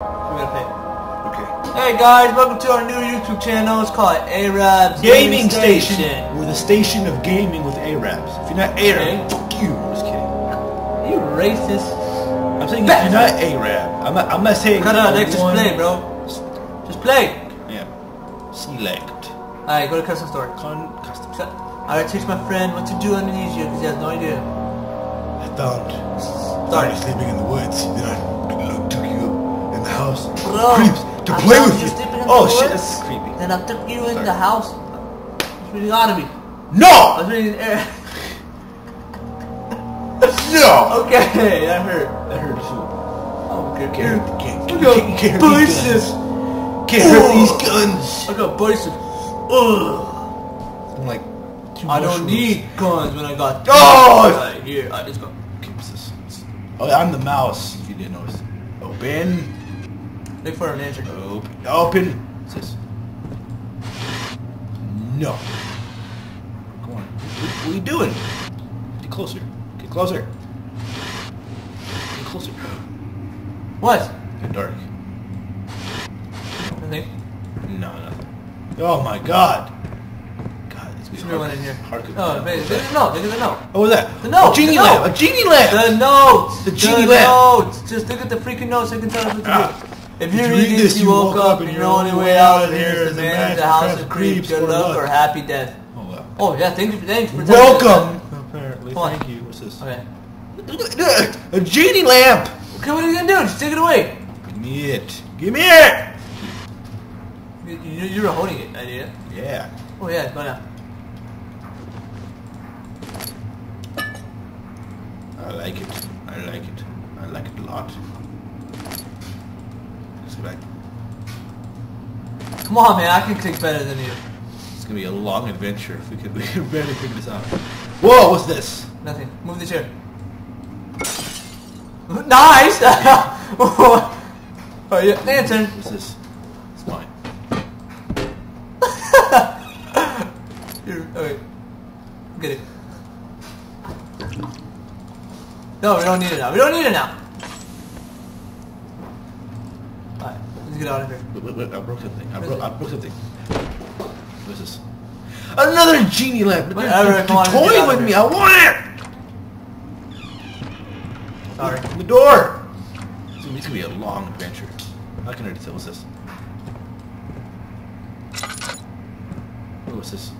Hey guys, welcome to our new YouTube channel. It's called Arabs Gaming station. We're the station of gaming with Arabs. If you're not Arab, Okay. fuck you. I'm just kidding. You racist. I'm saying if you're not Arab, I'm not. I'm not saying. Cut out, Nick. Just play, bro. Just play. Yeah. Select. Alright, go to custom store. Con custom. I gotta teach my friend what to do on Amnesia because he has no idea. I found Sorry. you sleeping in the woods. Then I look, you the house. Bro, Creeps to I play with you. Oh shit, woods, that's creepy. Then I took you in the house. It's really odd of me. I No! was reading air. No. Okay, that hurt. That hurt too. Oh, good. Can't, Can't, can't, I can't, got can't, can't hurt these guns. Can't hurt these guns. I got biceps. Ugh. I'm like. I don't need guns when I got. Oh! Right here. Alright, let's go. Okay, what's this? Oh, I'm the mouse. If you didn't notice. Oh, Open. Look for an answer. Open. Open. What's this? No. Come on. What, are you doing? Get closer. Get closer. Get closer. What? Get dark. Nothing. No, nothing. Oh my god. God, it's There's no one in here. Hard Oh, wait, there's a note. There's a note. What was that? The note, A genie the lamp. A genie lamp. The notes. The genie the lamp. notes. Just look at the freaking notes. I can tell us what to Ah. do. If you read this, you woke up, and your only way out of here is the man in the house of creeps. Good luck or happy death. Oh, well. Oh yeah, thank you. Thanks for Welcome. Apparently. Thank you. What's this? Okay. A genie lamp. Okay, what are you gonna do? Just take it away. Give me it. Give me it. You, you, you were holding it, idea. Yeah. Oh yeah, go now. I like it. I like it. I like it a lot. Back. Come on, man. I can click better than you. It's gonna be a long adventure if we could we could barely figure this out. Whoa, what's this? Nothing. Move the chair. Nice. oh yeah, lantern. What's this? It's mine. Here, okay. Get it. No, we don't need it now. We don't need it now. Alright, let's get out of here. Wait, wait, wait, I broke something. I broke, I broke something. What's this? Another genie lamp. Whatever, you're come on, let's get toying with me. I want it. Sorry. The door. It's gonna, it's gonna be a long adventure. I can already tell. What's this? Oh, what's this?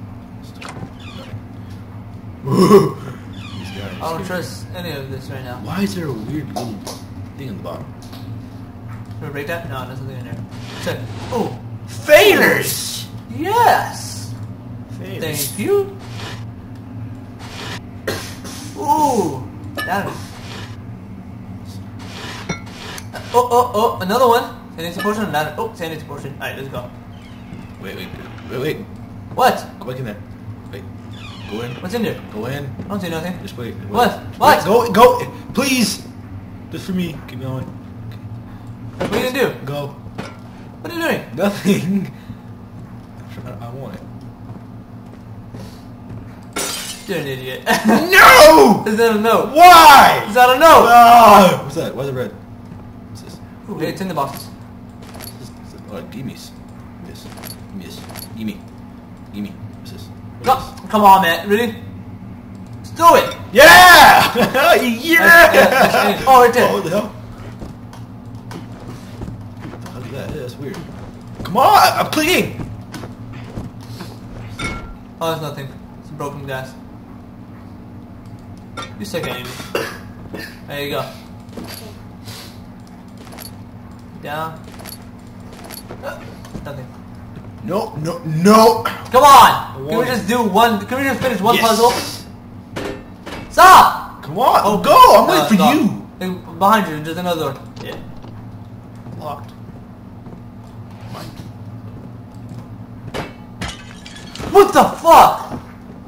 I don't trust any of this right now. Why is there a weird little thing on the bottom? Can we break that? No, there's nothing in there. Check. Oh, Faders. yes! Faders. Thank you. Ooh, that is. Oh, oh, oh, another one. Sanity potion, another. Oh, sanity potion. Alright, let's go. Wait, wait, wait, wait. What? Go back in there. Wait. Go in. What's in there? Go in. I don't see nothing. Just wait. wait. What? What? wait. Go, go, please. Just for me. Keep going. What are you gonna do? Go. What are you doing? Nothing. I, want it. You're an idiot. No! Is that a note? Why? Is that a note? Ah! What's that? Why is it red? What's this? Ooh, hey, it's in the box. This? What's this? Oh. Yes. Yes. Gimme. Gimme. What's this? What's this? Come on, man. Ready? Let's do it. Yeah! Yeah! oh, right there. Oh, what the hell? Come on! I'm clicking! Oh, there's nothing. It's broken glass. You suck at Amy. There you go. Down. Uh, nothing. No, no, no! Come on! Can we just do one? Can we just finish one Yes. puzzle? Stop! Come on! Oh, go! I'm waiting Uh, for stop. you! Behind you, there's another door. Yeah. Locked. Mine. What the fuck?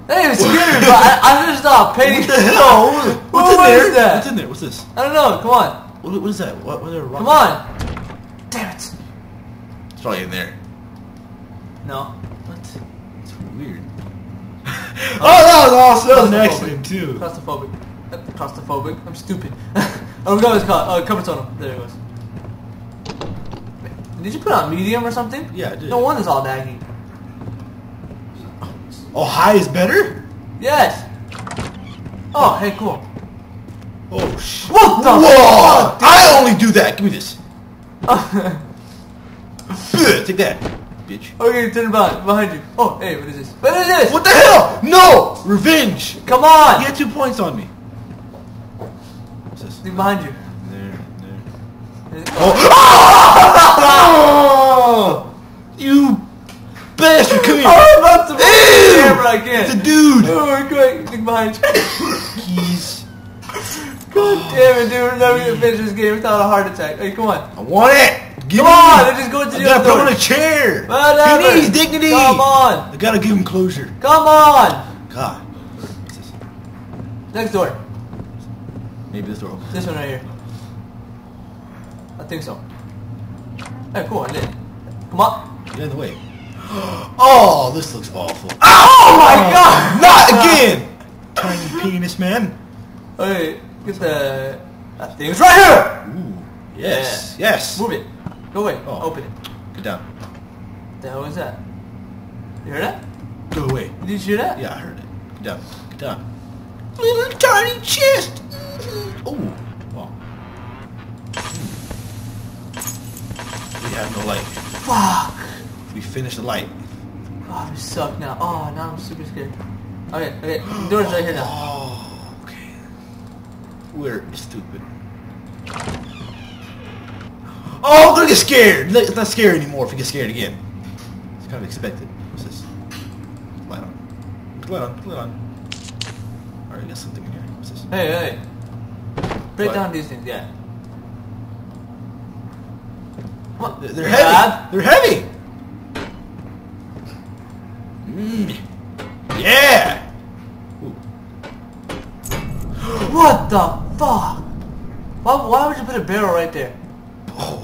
That ain't scary, but I, I just stopped paying. What the hell? What's What in there? is that? What's in there? What's this? I don't know. Come on. What, what is that? What, what are Come on. Damn it. It's probably in there. No. What? It's weird. oh, that was awesome. That was an accident too. Claustrophobic. Uh, Claustrophobic. I'm stupid. oh, we got his car. Oh, comfort tunnel. There it goes. Did you put on medium or something? Yeah, I did. No wonder it's all laggy. Oh, high is better? Yes. Oh, hey, cool. Oh, shit. What the Whoa! fuck, I only do that. Give me this. Take that, bitch. okay, turn around behind you. Oh, hey, what is this? What is this? What the hell? No! Revenge! Come on! You had two points on me. What's this? Behind you. There, there. Oh. Oh! Bastard! Come here! Oh, I'm about to the camera, I It's a dude! Oh, quick, look behind. Keys. God damn it, dude. We're never gonna finish this game without a heart attack. Hey, come on. I want it! Give Come on, let's just go to I the gotta other put him door. on a chair! Whatever. He needs dignity! Come on. I gotta give him closure. Come on. God. Next door. Maybe this door. This one right here. I think so. Hey, cool, I did. Come on. Get in the way. Oh, this looks awful. Oh my god! Not again! Tiny penis man. Hey, get the... That thing's right here! Ooh. Yes. Yes. Move it. Go away. Oh. Open it. Get down. The hell is that? You heard that? Go away. Did you hear that? Yeah, I heard it. Get down. Get down. Little tiny chest. Oh. Wow. Hmm. We have no light. Fuck! We finished the light. God, we suck now. Oh, now I'm super scared. Okay, okay. Door's right here now. Oh, okay. We're stupid. Oh, I'm gonna get scared. It's not scary anymore if we get scared again. It's kind of expected. What's this? Light on. Put light on. Put light on. Alright, I got something in here. What's this? Hey, hey. Break What? down these things, yeah. What? They're, heavy. They're heavy. Mm. Yeah. Ooh. What the fuck? Why, why would you put a barrel right there? Oh.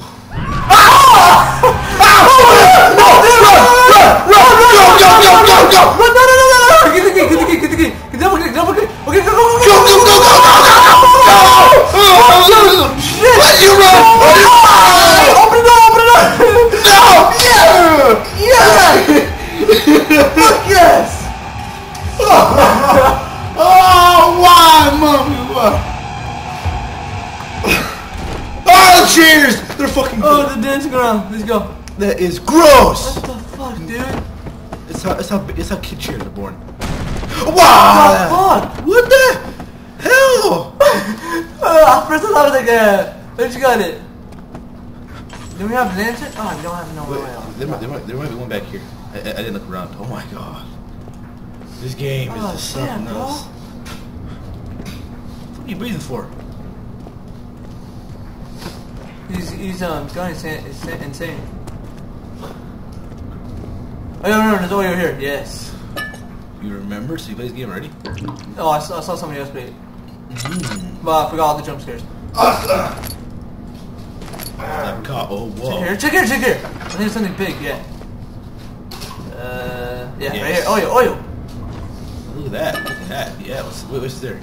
Go, go, go, go, go! Run, no, no, no, no, no! Get the key, get the key, get the key! Get double click, double click! Okay, go, go, go, Go, go! go, go, go, go, go, go! Let is gross! What the fuck, dude? It's how, it's how, it's how kid cheers are born. What the Wow! fuck? What the hell? First I thought it was like a... Where'd you got it? Do we have an answer? Oh, we don't have no Wait, way out. there, might, there, might, there might be one back here. I, I, I didn't look around. Oh my god. This game is Oh, just damn, something bro. else. What are you breathing for? He's, he's um, going insane- insane. Oh, no, no, no, there's oil here. Yes. You remember? So you played this game already? Oh, I saw, I saw somebody else play it. Mm. But I forgot all the jump scares. Leprechaun. Oh, whoa. Check here, check here, check here. I think it's something big, yeah. Uh, yeah, right Yes. here. Oil, oil. Look at that. Look at that. Yeah, what's, wait, what's there?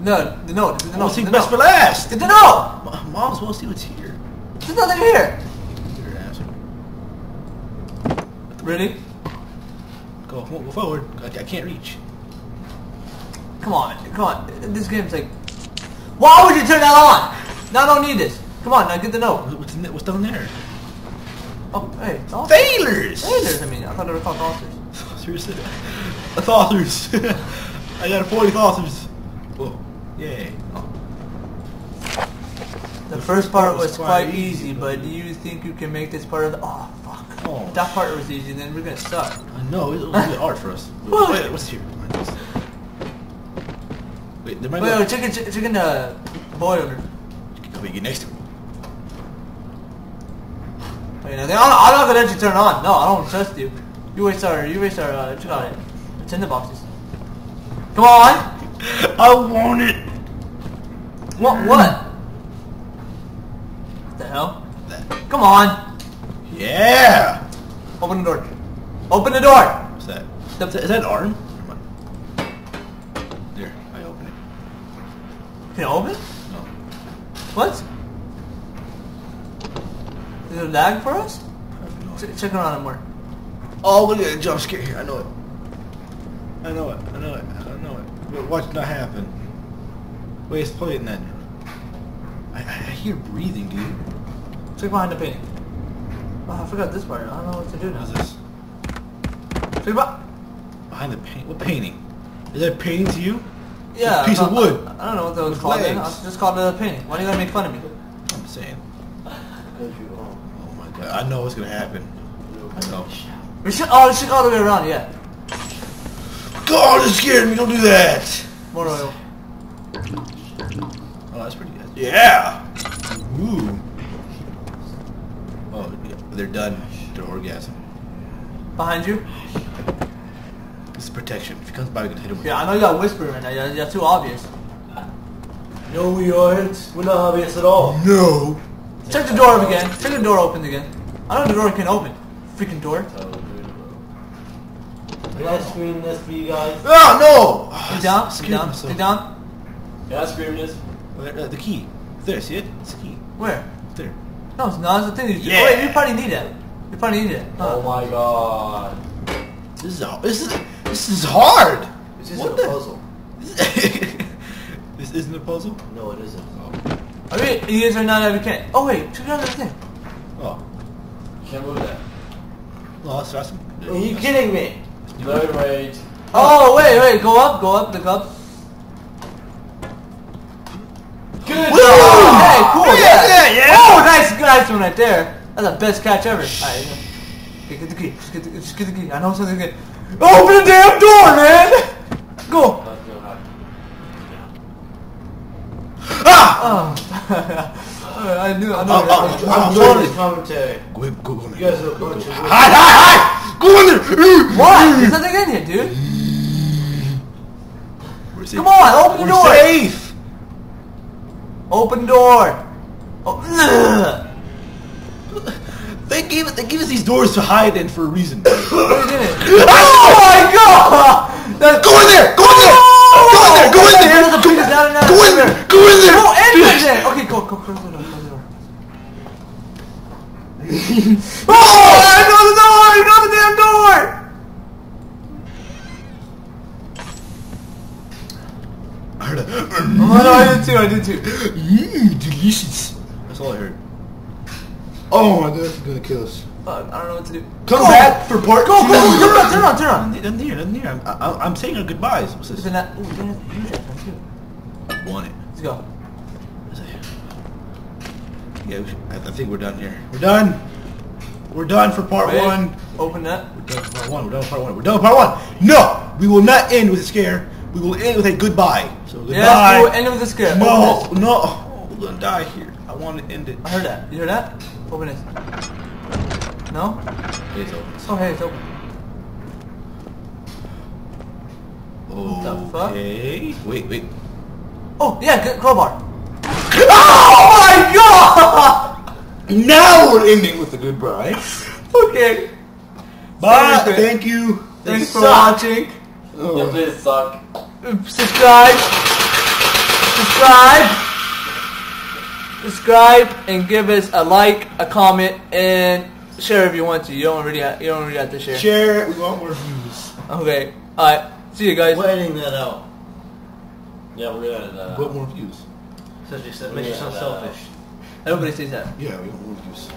No, the note, the I note, want to the see best for last. Get the note! M- Mom's to see what's here. There's nothing here. Really? Go, go forward. I, I can't reach. Come on, come on. This game's like... Why would you turn that on? Now I don't need this. Come on, now get the note. What's, in what's down there? Oh, hey, thought- Failures! Failures, I mean. I thought they were called authors. Seriously? The authors. I got a 40 authors. Whoa. Yay. Oh. The first part was quite quite easy, easy, but do you think you can make this part of the... Oh. Oh. That part was easy, then we're gonna suck. I know, it was really hard for us. Wait, wait, what's here? Wait, there might Wait, be... wait, chicken, chicken, chicken, uh, boiler. Come get next to me. Wait, no, I'm not, I'm not gonna let you turn on. No, I don't trust you. You waste our, you waste our, uh, check out it. It's in the boxes. Come on! I want it! What, what? What the hell? Come on! Yeah! Open the door. Open the door! What's that? Is that, an arm? There, I open it. Can you open? No. What? Is it lag for us? Ch- check around and more. Oh, look at that jump scare here. I know it. I know it. I know it. I know it. But watch not happen. Wait, it's playing then. I, I I hear breathing, dude. Check behind the painting. Oh, I forgot this part. I don't know what to do now. How's this? Check behind. Behind the paint. What painting? Is that a painting to you? Yeah. a piece I- of wood. I, I don't know what that was called. Then. I just called it a painting. Why do you gotta make fun of me? I'm saying. Because you're. Oh my god. I know what's gonna happen. I know. We should. Oh, we should go all the way around. Yeah. God, it scared me. Don't do that. More oil. Oh, that's pretty good. Yeah. Ooh. They're done. Their orgasm. Behind you. This is protection. If he comes by, we can hit him with Yeah, I know you got whispering right now. You're, you're too obvious. No, we aren't. We're not obvious at all. No. Check the door up again. Check the door open again. I don't know the door can open. Freaking door. Can I scream this for you guys? Ah, no. Stay down. Stay down. myself. Stay down. Can I scream this? There- uh, the key. There, see it? It's the key. Where? There. No, it's not. It's the thing. You, Yeah. Wait, you probably need it. You probably need it. Huh. Oh my god. This is this is this is hard. This isn't What a the- puzzle. this isn't a puzzle. No, it isn't. Oh. I mean, you guys are not every can. Oh wait, check out that thing. Oh, Can't move that. lost. That's Are you kidding me? Load rage. Oh wait, wait, go up, go up, look up. Nice one right there. That's the best catch ever. Alright, okay, get the key. Just get the, just get the key. I know something good. Open the damn door, man. Go. Let's go now. Ah! Oh. I knew. I knew. Oh, oh, that. I'm doing this commentary. Go in, go, go in You there. guys are a bunch of... Hide, hide, hide! Go in there! What? There's nothing in here, dude. We're safe. Come on, open the We're door. safe. Open door. Oh, ugh. They gave it. They give us these doors to hide in for a reason. What are you? Oh my god! That's Go in there! Go in there! Go in there! Go in there! There's a penis down in there. Go in there! Go in there! Go in there! Okay, go, go, close oh! the door, close the door. oh! I know the door! I know the damn door! I heard a. Oh no, I did too, I did too. Mmm, delicious. That's all I heard. Oh my god, that's gonna kill us. Fuck, I don't know what to do. Come Go. back for part Go, go, two. go, turn on, turn on, turn on. I'm near, I'm near. I'm, I, I'm saying our goodbyes. What's this? Isn't that, ooh, then it's- use that one too. I want it. Let's go. What's that? Yeah, we should, I, I think we're done here. We're done. We're done for part Ready? one. Open that. We're done for part one. We're done with part one. We're done with part one. No, we will not end with a scare. We will end with a goodbye. So goodbye. Yes, we'll end with a scare. No, no. We're gonna die here. I want to end it. I heard that. You heard that? Open it. No? It's open. Oh, hey, it's open. the fuck? Okay. Wait, wait. Oh, yeah, good crowbar. oh my god! Now we're ending with a goodbye. okay. Bye. Seriously. Thank you. Thanks for suck. watching. You please suck. Subscribe. Subscribe. Subscribe and give us a like, a comment, and share if you want to. You don't really have, you don't really have to share. Share. We want more views. Okay. Alright. See you guys. We're editing that out. Yeah, we're gonna edit that We want more views. Says you said, make yourself selfish. Everybody says that. Yeah, we want more views.